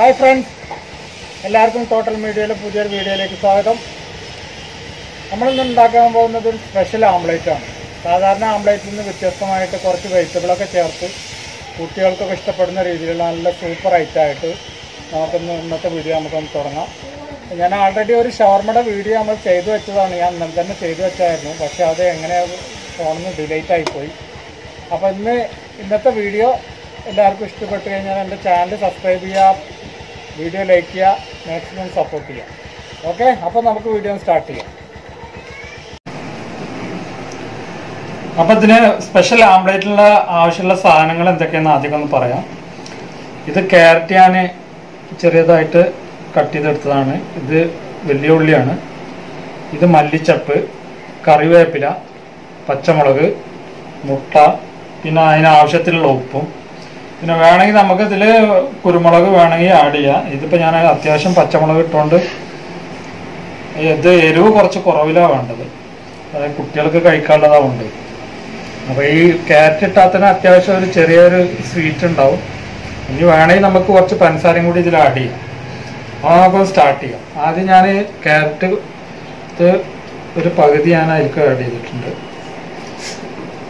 Hi friends എല്ലാവർക്കും total മീഡിയയിലെ പുതിയൊരു വീഡിയോയിലേക്ക് സ്വാഗതം. നമ്മളിന്ന് ഉണ്ടാക്കാൻ പോകുന്നത് ഒരു സ്പെഷ്യൽ ആണ്. സാധാരണ ആംപ്ലേറ്റിൽ നിന്ന് വ്യത്യസ്തമായിട്ട് കുറച്ച് വെജിറ്റബിളൊക്കെ ചേർത്ത് കുട്ടികൾക്കൊക്കെ ഇഷ്ടപ്പെടുന്ന രീതിയിലുള്ള നല്ല സൂപ്പർ ഐറ്റമായിട്ട് നമുക്കൊന്ന് ഇന്നത്തെ വീഡിയോ നമുക്കൊന്ന് തുടങ്ങാം. ഞാൻ ആൾറെഡി ഒരു ഷവർമയുടെ വീഡിയോ നമ്മൾ ചെയ്തു വെച്ചതാണ്. ഞാൻ ഇന്നലെ തന്നെ ചെയ്തു വെച്ചായിരുന്നു. പക്ഷേ അത് എങ്ങനെ ഫോണിൽ നിന്ന് ഡിലേറ്റ് ആയിപ്പോയി അപ്പോൾ ഇന്ന് ഇന്നത്തെ വീഡിയോ എല്ലാവർക്കും ഇഷ്ടപ്പെട്ട് കഴിഞ്ഞാൽ എന്റെ ചാനൽ സബ്സ്ക്രൈബ് ചെയ്യുക. വീഡിയോ ലൈക്ക് ചെയ്യുക മാക്സിമം സപ്പോർട്ട് ചെയ്യുക. ഓക്കെ അപ്പോൾ നമുക്ക് വീഡിയോ സ്റ്റാർട്ട് ചെയ്യാം. അപ്പം ഇതിന് സ്പെഷ്യൽ ആംബ്ലേറ്റിനുള്ള ആവശ്യമുള്ള സാധനങ്ങൾ എന്തൊക്കെയാണെന്ന് ആദ്യം ഒന്ന് പറയാം. ഇത് ക്യാരറ്റ് ഞാൻ ചെറിയതായിട്ട് കട്ട് ചെയ്തെടുത്തതാണ്. ഇത് വലിയ ഉള്ളിയാണ്. ഇത് മല്ലിച്ചപ്പ് കറിവേപ്പില പച്ചമുളക് മുട്ട പിന്നെ അതിനാവശ്യത്തിലുള്ള ഉപ്പും പിന്നെ വേണമെങ്കിൽ നമുക്ക് ഇതിൽ കുരുമുളക് വേണമെങ്കിൽ ആഡ് ചെയ്യാം. ഇതിപ്പോൾ ഞാൻ അത്യാവശ്യം പച്ചമുളക് ഇട്ടുകൊണ്ട് ഇത് എരിവ് കുറച്ച് കുറവിലാണ് വേണ്ടത്. അതായത് കുട്ടികൾക്ക് കഴിക്കാനുള്ളതാവുണ്ട് അപ്പോൾ ഈ ക്യാരറ്റ് ഇട്ടാൽ തന്നെ അത്യാവശ്യം ഒരു ചെറിയൊരു സ്വീറ്റ് ഉണ്ടാവും. ഇനി വേണമെങ്കിൽ നമുക്ക് കുറച്ച് പഞ്ചസാരയും കൂടി ഇതിൽ ആഡ് ചെയ്യാം. അപ്പോൾ നമുക്ക് സ്റ്റാർട്ട് ചെയ്യാം. ആദ്യം ഞാൻ ക്യാരറ്റ് ഒരു പകുതി ഞാൻ അതിലേക്ക് ആഡ് ചെയ്തിട്ടുണ്ട്.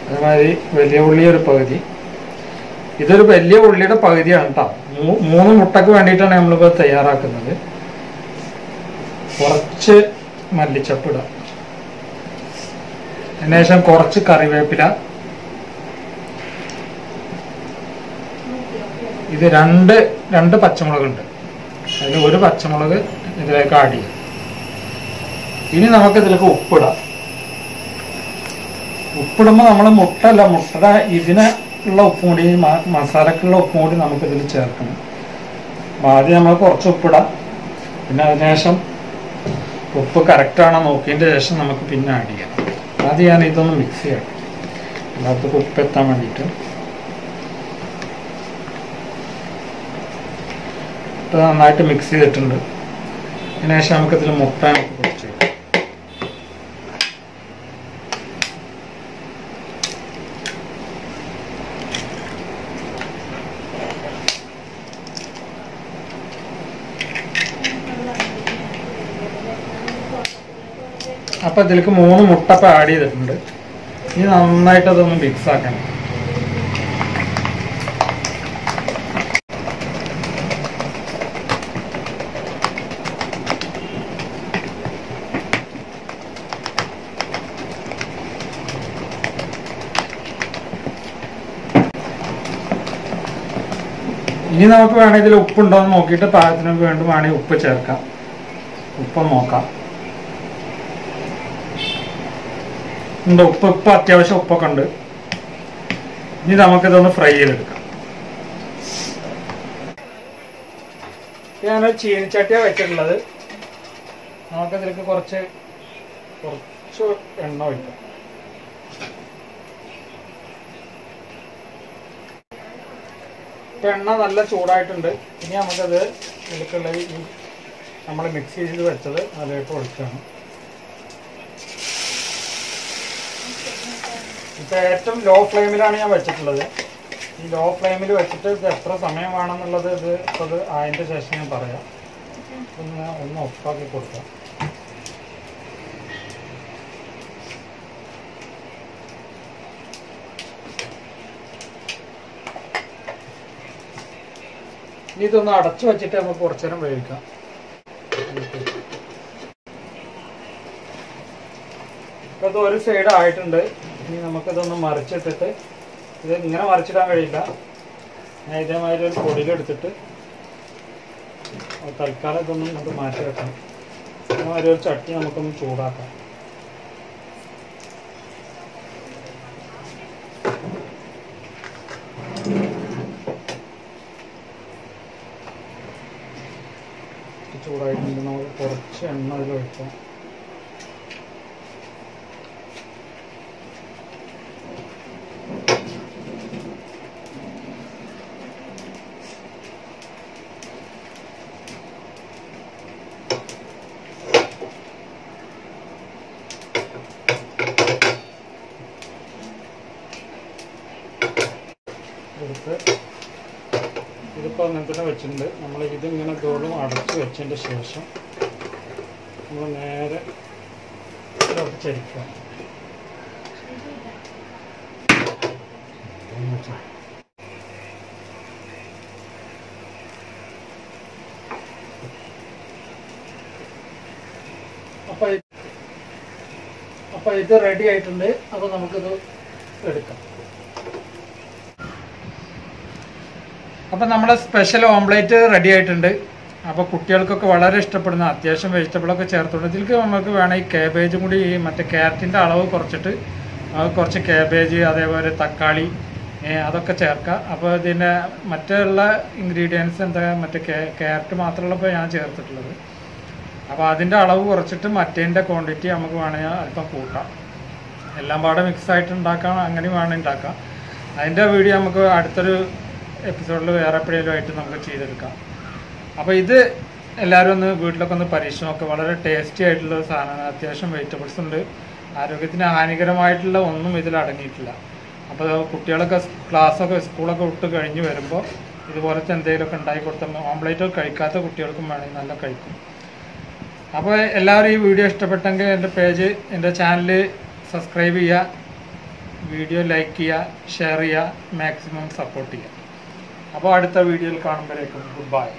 അതേമാതിരി വലിയ ഉള്ളി ഒരു പകുതി. ഇതൊരു വലിയ ഉള്ളിയുടെ പകുതിയാണ് കേട്ടോ മൂന്ന് മുട്ടക്ക് വേണ്ടിയിട്ടാണ് നമ്മളിപ്പോൾ തയ്യാറാക്കുന്നത്. കുറച്ച് മല്ലിച്ചപ്പ് ഇടാം. അതിനുശേഷം കുറച്ച് കറിവേപ്പില. ഇത് രണ്ട് രണ്ട് പച്ചമുളകുണ്ട്. അതിൽ ഒരു പച്ചമുളക് ഇതിലേക്ക് ആഡ് ചെയ്യാം. ഇനി നമുക്ക് ഇതിലേക്ക് ഉപ്പിടാം ഉപ്പിടുമ്പോൾ നമ്മൾ മുട്ടല്ല മുട്ടയുടെ ഇതിന് ഉള്ള ഉപ്പും കൂടി മസാലക്കുള്ള ഉപ്പും കൂടി നമുക്ക് ഇതിൽ ചേർക്കണം ആദ്യം നമ്മൾ കുറച്ച് ഉപ്പിടാം പിന്നെ അതിനുശേഷം ഉപ്പ് കറക്റ്റാണോ നോക്കിയതിന്റെ ശേഷം നമുക്ക് പിന്നെ ആഡ് ചെയ്യാം. ആദ്യം ഞാൻ ഇതൊന്ന് മിക്സ് ചെയ്യാം. എല്ലാത്തക്കും ഉപ്പ് എത്താൻ വേണ്ടിയിട്ട്. നന്നായിട്ട് മിക്സ് ചെയ്തിട്ടുണ്ട്. അതിനുശേഷം നമുക്കിതിൽ മുട്ട അപ്പൊ ഇതിലേക്ക് മൂന്ന് മുട്ട ഇപ്പൊ ആഡ് ചെയ്തിട്ടുണ്ട്. ഇനി നന്നായിട്ട് അതൊന്ന് മിക്സ് ആക്കണം. ഇനി നമുക്ക് വേണമെങ്കിൽ ഉപ്പുണ്ടോ എന്ന് നോക്കിയിട്ട് പാകത്തിന് വേണ്ടി വേണമെങ്കിൽ ഉപ്പ് ചേർക്കാം. ഉപ്പ് നോക്കാം. ഉണ്ട്? ഉപ്പ് ഉപ്പ് അത്യാവശ്യം ഉപ്പൊക്കെ ഉണ്ട്. ഇനി നമുക്കിതൊന്ന് ഫ്രൈ ചെയ്തെടുക്കാം. ഞാനൊരു ചീനിച്ചട്ടിയാണ് വെച്ചിട്ടുള്ളത്. നമുക്കതിലേക്ക് കുറച്ച് കുറച്ച് എണ്ണ ഒഴിക്കാം. ഇപ്പൊ എണ്ണ നല്ല ചൂടായിട്ടുണ്ട്. ഇനി നമുക്കത് ഇതിലേക്കുള്ള ഈ നമ്മൾ മിക്സ് ചെയ്ത് വെച്ചത് അതിലേക്ക് ഒഴിക്കണം ഇപ്പൊ ഏറ്റവും ലോ ഫ്ലെയിമിലാണ് ഞാൻ വെച്ചിട്ടുള്ളത്. ഈ ലോ ഫ്ലെയിമിൽ വെച്ചിട്ട് ഇത് എത്ര സമയം വേണമെന്നുള്ളത് ഇത് ഇത് അതിന്റെ ശേഷം ഞാൻ പറയാം. ഒന്ന് ഒന്ന് ഒപ്പാക്കി കൊടുക്കാം. ഇനി ഇതൊന്ന് അടച്ചു വെച്ചിട്ട് നമുക്ക് കുറച്ചു നേരം വേവിക്കാം. ഇത് ഒരു സൈഡ് ആയിട്ടുണ്ട്. ഇനി നമുക്കിതൊന്ന് മറിച്ചിട്ടിട്ട് ഇത് ഇങ്ങനെ മറിച്ചിടാൻ കഴിയില്ല. ഞാൻ ഇതേമാതിരി ഒരു പൊടിയിലെടുത്തിട്ട് തൽക്കാലം ഇതൊന്നും നമുക്ക് മാറ്റി വെക്കണം. ഇതേമാതിരി ഒരു ചട്ടി നമുക്കൊന്ന് ചൂടാക്കാം. ചൂടായിട്ടുണ്ട് നമുക്ക് കുറച്ച് എണ്ണ അതിൽ ഒഴിക്കാം എടുത്ത് ഇതിപ്പോൾ അങ്ങനെ തന്നെ വെച്ചിട്ടുണ്ട്. നമ്മൾ ഇതിങ്ങനെ ഗോളും അടച്ച് വെച്ചതിന്റെ ശേഷം നമ്മൾ നേരെ ചരിക്കുക. അപ്പോൾ അപ്പോൾ ഇത് റെഡി ആയിട്ടുണ്ട്. അപ്പോൾ നമുക്കിത് എടുക്കാം. അപ്പോൾ നമ്മുടെ സ്പെഷ്യൽ ഓംലേറ്റ് റെഡി ആയിട്ടുണ്ട്. അപ്പോൾ കുട്ടികൾക്കൊക്കെ വളരെ ഇഷ്ടപ്പെടുന്ന അത്യാവശ്യം വെജിറ്റബിളൊക്കെ ചേർത്തുകൊണ്ട് ഇതിലേക്ക് നമുക്ക് വേണമെങ്കിൽ കാബേജും കൂടി ഈ മറ്റേ ക്യാരറ്റിന്റെ അളവ് കുറച്ചിട്ട് കുറച്ച് കാബേജ് അതേപോലെ തക്കാളി അതൊക്കെ ചേർക്കാം. അപ്പോൾ ഇതിന്റെ മറ്റുള്ള ഇൻഗ്രീഡിയൻസ് എന്താ മറ്റേ ക്യാരറ്റ് മാത്രമുള്ളപ്പോൾ ഞാൻ ചേർത്തിട്ടുള്ളത്. അപ്പോൾ അതിന്റെ അളവ് കുറച്ചിട്ട് മറ്റേന്റെ ക്വാണ്ടിറ്റി നമുക്ക് വേണമെങ്കിൽ അല്പം കൂട്ടാം. എല്ലാം പാടെ മിക്സ് ആയിട്ട് ഉണ്ടാക്കാം അങ്ങനെ വേണമെങ്കിൽ ഉണ്ടാക്കാം. അതിന്റെ വീഡിയോ നമുക്ക് അടുത്തൊരു എപ്പിസോഡിൽ വേറെ എപ്പോഴേലും ആയിട്ട് നമുക്ക് ചെയ്തെടുക്കാം. അപ്പോൾ ഇത് എല്ലാവരും ഒന്ന് വീട്ടിലൊക്കെ ഒന്ന് പരീക്ഷ നോക്കുക വളരെ ടേസ്റ്റി ആയിട്ടുള്ള സാധനമാണ്. അത്യാവശ്യം വെജിറ്റബിൾസ് ഉണ്ട്. ആരോഗ്യത്തിന് ഹാനികരമായിട്ടുള്ള ഒന്നും ഇതിൽ അടങ്ങിയിട്ടില്ല. അപ്പോൾ കുട്ടികളൊക്കെ ക്ലാസ്സൊക്കെ സ്കൂളൊക്കെ വിട്ട് കഴിഞ്ഞ് വരുമ്പോൾ ഇതുപോലത്തെ എന്തെങ്കിലുമൊക്കെ ഉണ്ടായി കൊടുത്താൽ ഓംപ്ലേറ്റ് കഴിക്കാത്ത കുട്ടികൾക്കും വേണമെങ്കിൽ നല്ല കഴിക്കും. അപ്പോൾ എല്ലാവരും ഈ വീഡിയോ ഇഷ്ടപ്പെട്ടെങ്കിൽ എന്റെ പേജ് എന്റെ ചാനൽ സബ്സ്ക്രൈബ് ചെയ്യുക. വീഡിയോ ലൈക്ക് ചെയ്യുക ഷെയർ ചെയ്യുക മാക്സിമം സപ്പോർട്ട് ചെയ്യുക. അപ്പോൾ അടുത്ത വീഡിയോയിൽ കാണുമ്പോഴേക്കും ഗുഡ് ബൈ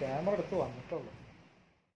ക്യാമറ എടുത്ത് വന്നിട്ടുള്ളൂ.